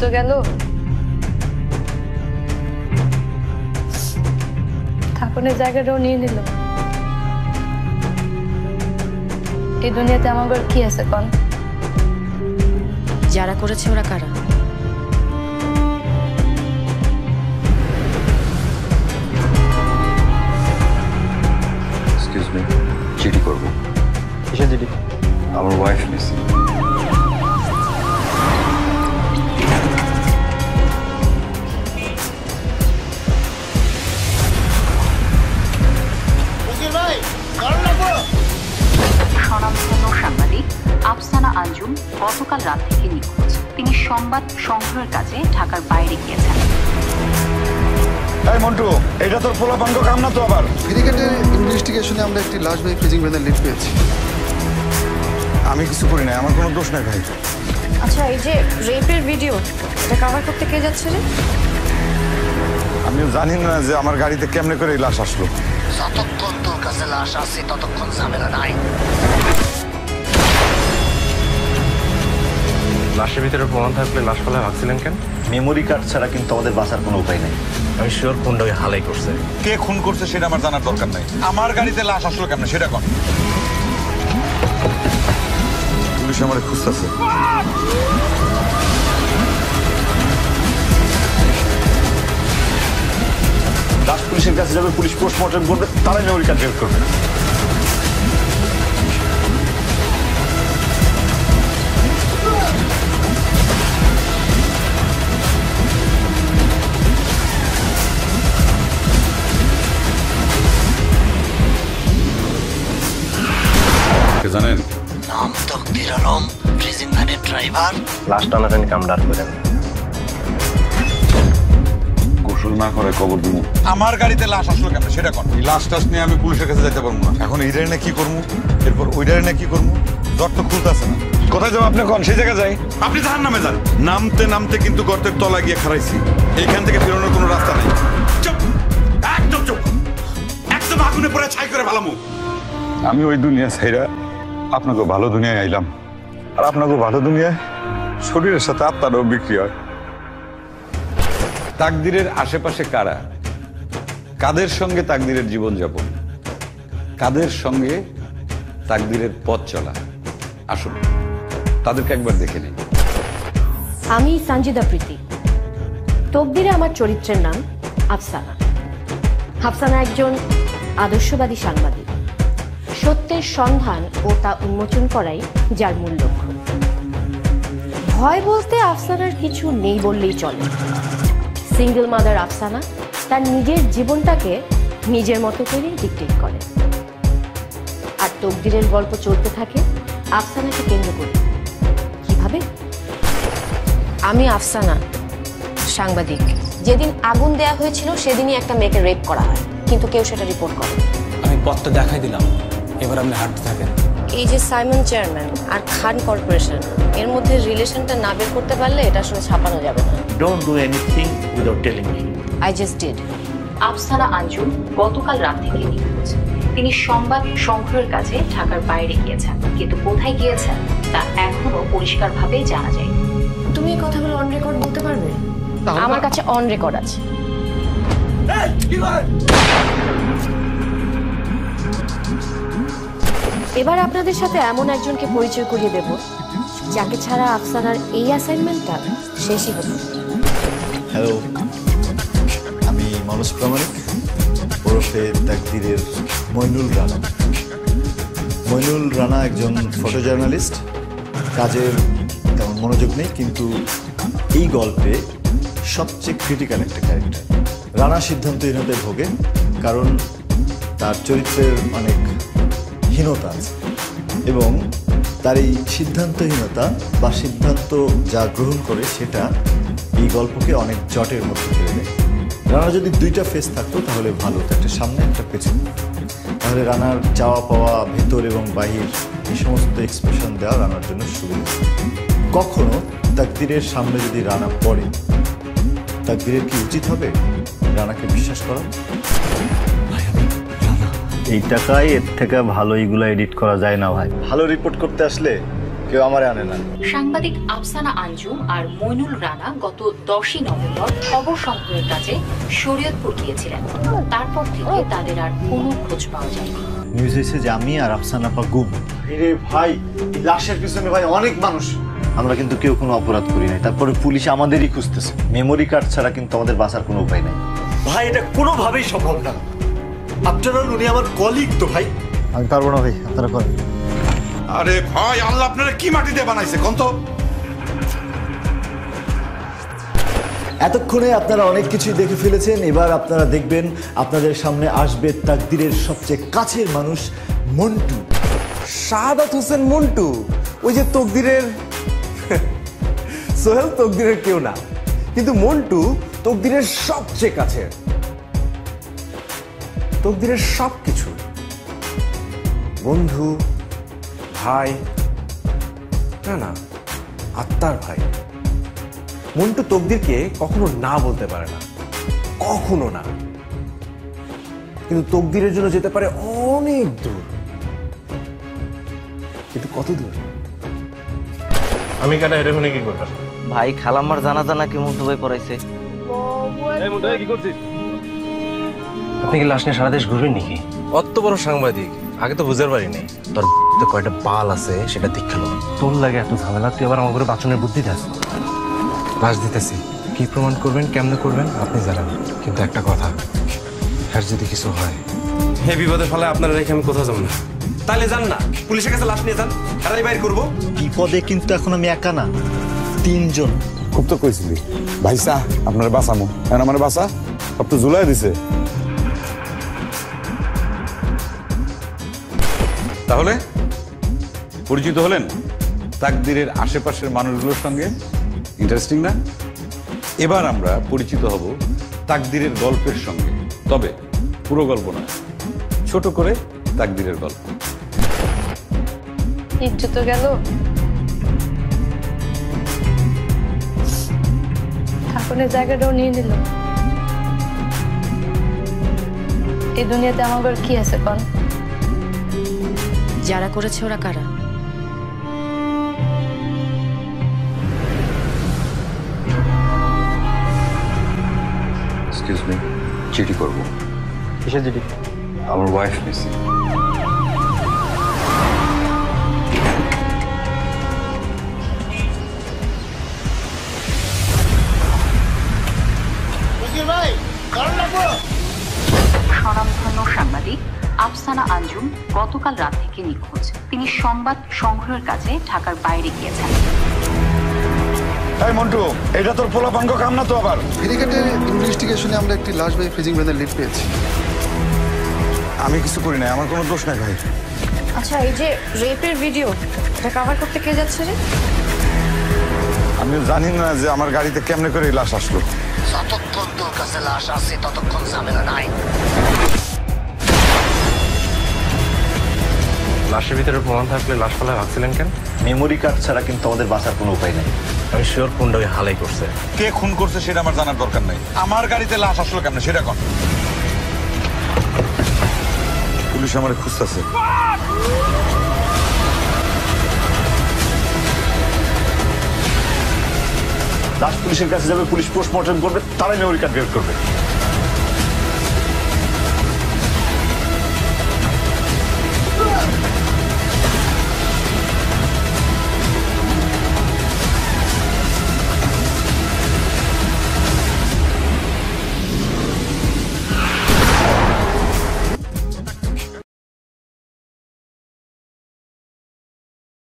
তো গেল। ঠাকুরের জায়গাটাও নিয়ে নিল। এই দুনিয়াতে আমার কি আছে কন? যারা করেছে ওরা কারা? আফসানা আঞ্জুম গতকাল রাত থেকে নিখোঁজ। তিনি সংবাদ সংগ্রহের কাজে ঢাকার বাইরে গিয়েছেন। এই মন্টু এটা তোর পোলাপাঙ্গ কাম না তো আবার? ক্রিকেটের ইনভেস্টিগেশনে আমরা একটি লাশ লিড পেয়েছি। আমি কিছু করি না আমার কোনো দোষ নাই ভাই। আচ্ছা এই যে রেপের ভিডিও এটা কভার করতে কে যাচ্ছে রে? আমিও জানি না যে আমার গাড়িতে কেমনে করে এই লাশ আসলো। যতক্ষণ তোর কাছে লাশ আছে ততক্ষণ ঝামেলা নাই। লাশের ভিতরে প্রমাণ থাকলে লাশ ফেলায় ভাবছিলেন কেন? মেমোরি কার্ড ছাড়া কিন্তু আমাদের বাঁচার কোনো উপায় নেই। আমি শিওর ওই হালাই করছে। কে খুন করছে সেটা আমার জানার দরকার নাই। আমার গাড়িতে লাশ আসলো কেমনে? সেটা কন। পুলিশ আমার খুঁজতেছে। লাশ পুলিশের কাছে যাবে পুলিশ পোস্টমর্টম করবে তারাই মেমোরি কার্ড বের করবে। লাশ টানাটানি কামড়ার করেন গোসল না করে কবর দিব। আমার গাড়িতে লাশ আসলো কেমনে সেটা কন এই লাশ টাশ নিয়ে আমি পুলিশের কাছে যেতে পারব না। এখন এইটারে না কি করব? এরপর ওইটারে না কি করব? জ্বর তো খুলতেছে না। কোথায় যাব আপনি কোন সেই জায়গায় যাই। আপনি জাহান নামে যান। নামতে নামতে কিন্তু গর্তের তলা গিয়ে খারাইছি এইখান থেকে বেরোনোর কোনো রাস্তা নেই। চুপ! একদম চুপ! একদম আগুনে পড়ে ছাই করে ভালামু আমি ওই দুনিয়া ছাইরা আপনাকে ভালো দুনিয়ায় আইলাম। আর আপনাকে ভালো দুনিয়ায় শরীরের সাথে আত্মারও বিক্রি হয়। তাকদিরের আশেপাশে কারা? কাদের সঙ্গে তাকদিরের জীবনযাপন? কাদের সঙ্গে তাকদিরের পথ চলা? আসুন, তাদেরকে একবার দেখে নিই। আমি সঞ্জিদা প্রীতি। তকদিরে আমার চরিত্রের নাম আফসানা। আফসানা একজন আদর্শবাদী সাংবাদিক। সত্যের সন্ধান ও তা উন্মোচন করাই যার মূল লক্ষ্য। ভয় বলতে আফসানার কিছু নেই বললেই চলে। সিঙ্গেল মাদার আফসানা তার নিজের জীবনটাকে নিজের মতো করে ডিকটেট করে। আর তকদিরের গল্প চলতে থাকে আফসানাকে কেন্দ্র করে। কীভাবে? আমি আফসানা, সাংবাদিক। যেদিন আগুন দেয়া হয়েছিল সেদিনই একটা মেয়েকে রেপ করা হয়, কিন্তু কেউ সেটা রিপোর্ট করে আমি পথটা দেখাই দিলাম। এবার আপনি হাঁটতে থাকেন। এই যে সাইমন চেয়ারম্যান আর খান কর্পোরেশন এর মধ্যে রিলেশনটা না বের করতে পারলে এটা আসলে ছাপানো যাবে না। Don't do anything without telling me I just did Afsana Anjum গতকাল রাত থেকে নিখোঁজ। তিনি সংবাদ সংগ্রহের কাজে ঢাকার বাইরে গিয়েছেন কিন্তু কোথায় গিয়েছেন তা এখনও পরিষ্কারভাবে জানা যায়নি। তুমি এই কথাগুলো অন রেকর্ড বলতে পারবে? আমার কাছে অন রেকর্ড আছে। এবার আপনাদের সাথে এমন একজনকে পরিচয় করিয়ে দেব, যাকে ছাড়া আফসানার এই অ্যাসাইনমেন্টটা শেষই হতো হ্যালো আমি মানুষ প্রামাণিক, ওরফে তাকদিরের মইনুল রানা। মইনুল রানা একজন ফটো জার্নালিস্ট কাজের তেমন মনোযোগ নেই, কিন্তু এই গল্পে সবচেয়ে ক্রিটিক্যাল একটা ক্যারেক্টার রানা সিদ্ধান্তহীনতায় ভোগে, কারণ তার চরিত্রের অনেক হীনতা এবং তার এই সিদ্ধান্তহীনতা বা সিদ্ধান্ত যা গ্রহণ করে সেটা এই গল্পকে অনেক জটের মধ্যে ফেলে দেয়। রানা যদি দুইটা ফেস থাকতো, তাহলে ভালো হতো। একটা সামনে, একটা পেছনে। তাহলে রানার চাওয়া পাওয়া ভেতর এবং বাহির এই সমস্ত এক্সপ্রেশন দেওয়া রানার জন্য সুবিধা কখনো তাকদিরের সামনে যদি রানা পড়ে, তাকদিরের কি উচিত হবে? রানাকে বিশ্বাস করা? এই টাকায় এর থেকে ভালো এইগুলো এডিট করা যায় না ভাই। ভালো রিপোর্ট করতে আসলে কেউ আমারে আনে না। সাংবাদিক আফসানা আঞ্জুম আর মইনুল রানা গত দশই নভেম্বর খবর সংগ্রহের কাজে শরীয়তপুর গিয়েছিলেন। তারপর থেকে তাদের আর কোনো খোঁজ পাওয়া যায়নি। নিউজ এসে যে আমি আর আফসান আপা গুম। রে ভাই লাশের পিছনে ভাই অনেক মানুষ। আমরা কিন্তু কেউ কোনো অপরাধ করি নাই। তারপরে পুলিশ আমাদেরই খুঁজতেছে। মেমোরি কার্ড ছাড়া কিন্তু আমাদের বাঁচার কোনো উপায় নাই। ভাই এটা কোনোভাবেই সম্ভব না। আপনারা উনি আমার কলিগ তো ভাই। আমি পারব না ভাই আপনারা করেন। আরে ভাই আল্লাহ আপনারা কি মাটি দিয়ে বানাইছে কোন তো? এতক্ষণে আপনারা অনেক কিছুই দেখে ফেলেছেন এবার আপনারা দেখবেন আপনাদের সামনে আসবে তাকদিরের সবচেয়ে কাছের মানুষ মন্টু। শাহাদাত হোসেন মন্টু ওই যে তকদিরের সোহেল তকদিরের কেউ না। কিন্তু মন্টু তকদিরের সবচেয়ে কাছে তকদিরের সব কিছু বন্ধু ভাই না না আত্মার ভাই। মন্টু তকদিরকে কখনো না বলতে পারে না। কখনো না। কিন্তু তকদিরের জন্য যেতে পারে অনেক দূর। কিন্তু কত দূর? আমি কেন এটা শুনে কি করতাম? ভাই খালাম্মার জানাজা নাকি মুন্টু ভাই পড়াইছে? কি করছিস? আপনি কি লাশ নিয়ে সারা দেশ ঘুরবেন নাকি? অত বড় সাংবাদিক আগে তো বুঝতে পারিনি তোর তো কয়টা বাল আছে সেটা দেখাল তোর লাগে এত ঝামেলা তুই আবার আমার করে বাঁচনের বুদ্ধি দেস? লাশ দিতেছি। কি প্রমাণ করবেন কেমনে করবেন আপনি জানেন কিন্তু একটা কথা আর যদি কিছু হয়। হে বিপদে ফলে আপনারা রেখে আমি কোথাও যাব না। তাহলে যান না পুলিশের কাছে লাশ নিয়ে যান তারাই বাইর করব। বিপদে কিন্তু এখন আমি একা না তিনজন। খুব তো কইছিলি। ভাইসা আপনার বাঁচামো। এখন আমার বাসা সব তো জুলাই দিছে। তাহলে পরিচিত হলেন তাকদিরের আশেপাশের মানুষগুলোর সঙ্গে? ইন্টারেস্টিং না? এবার আমরা পরিচিত হব তাকদিরের গল্পের সঙ্গে। তবে পুরো গল্প না ছোট করে তাকদিরের গল্প। গেল। জায়গাটাও নিয়ে নিল। এই দুনিয়াতে আমার কি আছে কন? যারা করেছে ওরা কারা? এক্সকিউজ মি চিঠি করব। কিসের জিডি? আমার ওয়াইফ মিসিং স্বনামধন্য সাংবাদিক আফসানা আঞ্জুম গতকাল রাত থেকে নিখোঁজ। তিনি সংবাদ সংগ্রহের কাজে ঢাকার বাইরে গিয়েছেন। এই মন্টু এটা তোর কাম না তো আবার? ইনভেস্টিগেশনে আমরা একটি লাশ বাই ফ্রিজিং ভ্যানের লিড পেয়েছি। আমি কিছু করি নাই আমার কোনো দোষ নাই ভাই। আচ্ছা এই যে রেপের ভিডিও এটা কভার করতে কে যাচ্ছে রে? আমি জানি না যে আমার গাড়িতে কেমনে করে লাশ আসলো। যতক্ষণ তোর কাছে লাশ আছে ততক্ষণ ঝামেলা নাই। লাশের ভিতরে প্রমাণ থাকলে লাশ ফেলায় ভাবছিলেন কেন? মেমোরি কার্ড ছাড়া কিন্তু আমাদের বাঁচার কোনো উপায় নেই। আমি শিওর কোনটা ওই হালাই করছে। কে খুন করছে সেটা আমার জানার দরকার নাই। আমার গাড়িতে লাশ আসলো কেমনে? সেটা কন। পুলিশ আমার খুঁজতেছে। লাশ পুলিশের কাছে যাবে পুলিশ পোস্টমর্টম করবে তারাই মেমোরি কার্ড বের করবে।